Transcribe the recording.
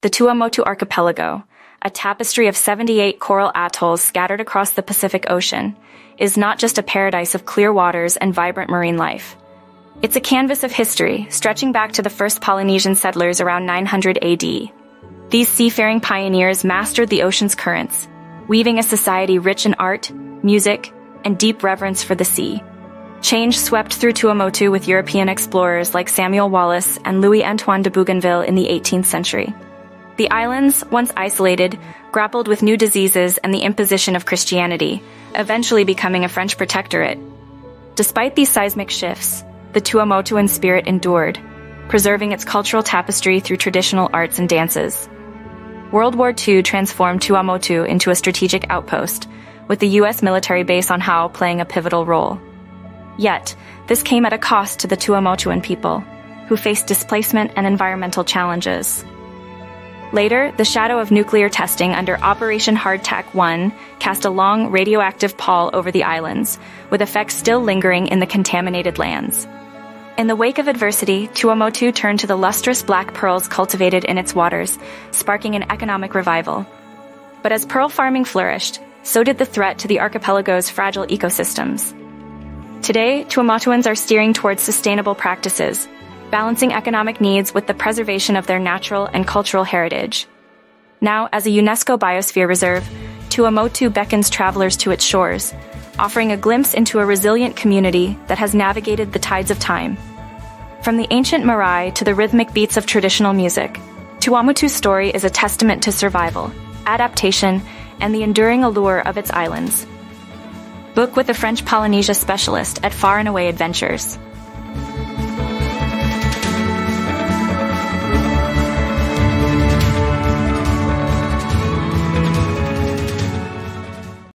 The Tuamotu Archipelago, a tapestry of 78 coral atolls scattered across the Pacific Ocean, is not just a paradise of clear waters and vibrant marine life. It's a canvas of history, stretching back to the first Polynesian settlers around 900 AD. These seafaring pioneers mastered the ocean's currents, weaving a society rich in art, music, and deep reverence for the sea. Change swept through Tuamotu with European explorers like Samuel Wallis and Louis Antoine de Bougainville in the 18th century. The islands, once isolated, grappled with new diseases and the imposition of Christianity, eventually becoming a French protectorate. Despite these seismic shifts, the Tuamotuan spirit endured, preserving its cultural tapestry through traditional arts and dances. World War II transformed Tuamotu into a strategic outpost, with the U.S. military base on Hao playing a pivotal role. Yet, this came at a cost to the Tuamotuan people, who faced displacement and environmental challenges. Later, the shadow of nuclear testing under Operation Hardtack 1 cast a long radioactive pall over the islands, with effects still lingering in the contaminated lands. In the wake of adversity, Tuamotu turned to the lustrous black pearls cultivated in its waters, sparking an economic revival. But as pearl farming flourished, so did the threat to the archipelago's fragile ecosystems. Today, Tuamotuans are steering towards sustainable practices, balancing economic needs with the preservation of their natural and cultural heritage. Now, as a UNESCO Biosphere Reserve, Tuamotu beckons travelers to its shores, offering a glimpse into a resilient community that has navigated the tides of time. From the ancient marae to the rhythmic beats of traditional music, Tuamotu's story is a testament to survival, adaptation, and the enduring allure of its islands. Book with a French Polynesia specialist at Far and Away Adventures.